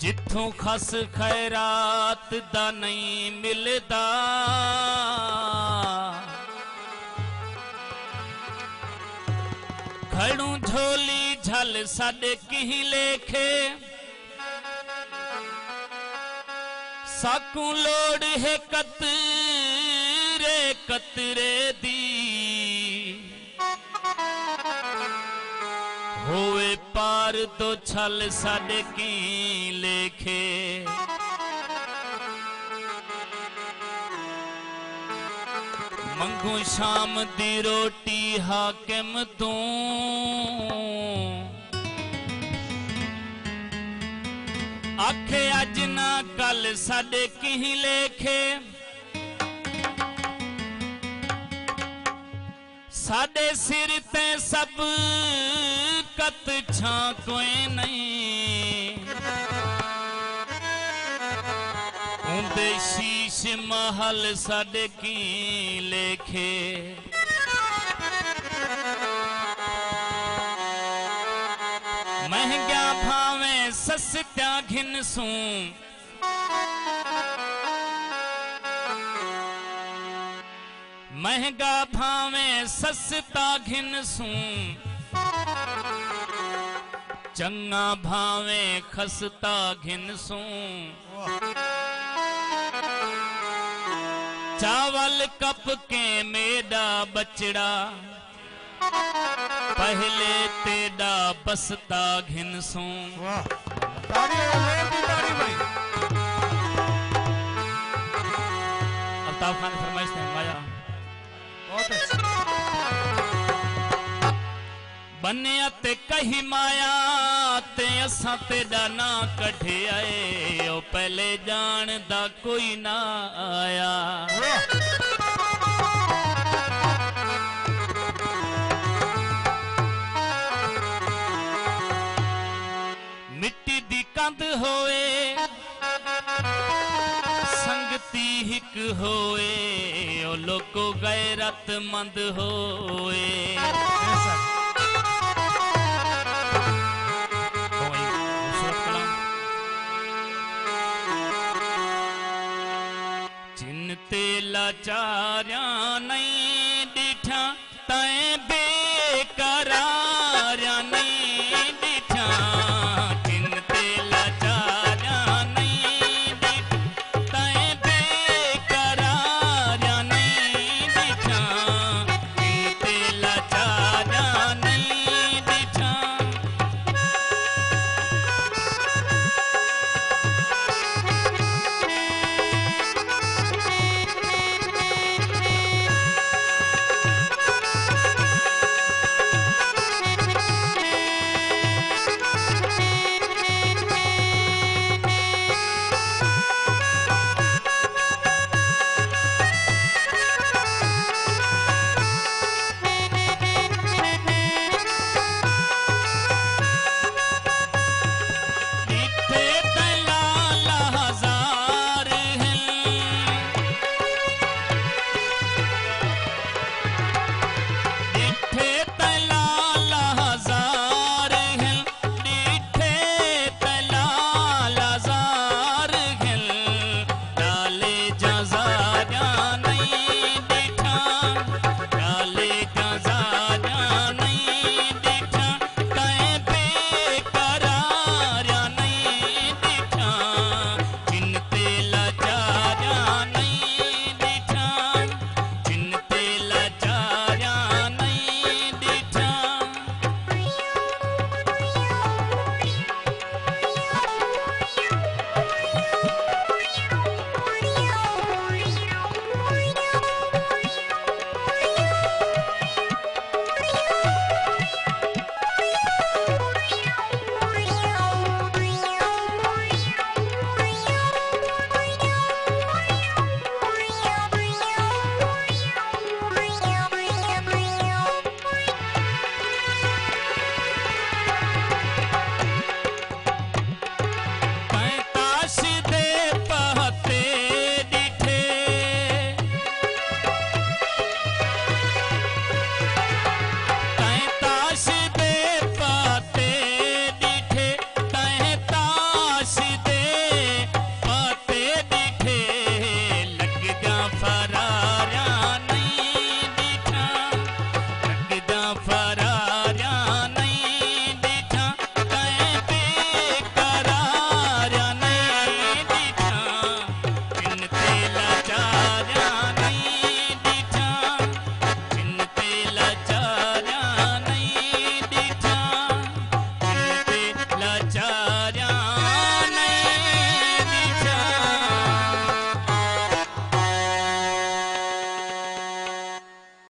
ਜਿੱਥੋਂ ਖਸ ਖੈਰਾਤ ਦਾ ਨਹੀਂ ਮਿਲਦਾ। ਖੜੂ ਝੋਲੀ ਝਲ ਸਾਡੇ ਕੀ ਲੇਖੇ ਸਾਕੂ ਲੋੜ ਹੈ ਕਤਰੇ ਕਤਰੇ ਦੀ। ਹੋਵੇ ਪਾਰ ਤੋਂ ਛਲ ਸਾਡੇ ਕੀ ਲੇਖੇ। ਮੰਗੂ ਸ਼ਾਮ ਦੀ ਰੋਟੀ ਹਾਕਿਮ ਤੂੰ। ਆਖੇ ਅੱਜ ਨਾ ਕੱਲ ਸਾਡੇ ਕੀ ਲੇਖੇ। ਸਾਡੇ ਸਿਰ ਤੇ ਸਭ कत छाको नहीं। शीश महल साडे की लेखे। महँगा भावे सस त्या घिन सू। महँगा भावे सस ता घिन सू। चंगा भावे खसता घिनसू चावल कप के मेरा बचड़ा। पहले तेदा बसता घिनसू बनिया ते कही माया, ते असा तेरा ना कठे आए। ओ पहले जान दा कोई ना आया। मिट्टी दी कंध होए, संगती हिक होए, ओ लोको गैरतमंद होए। आचार्या नहीं डिठा तय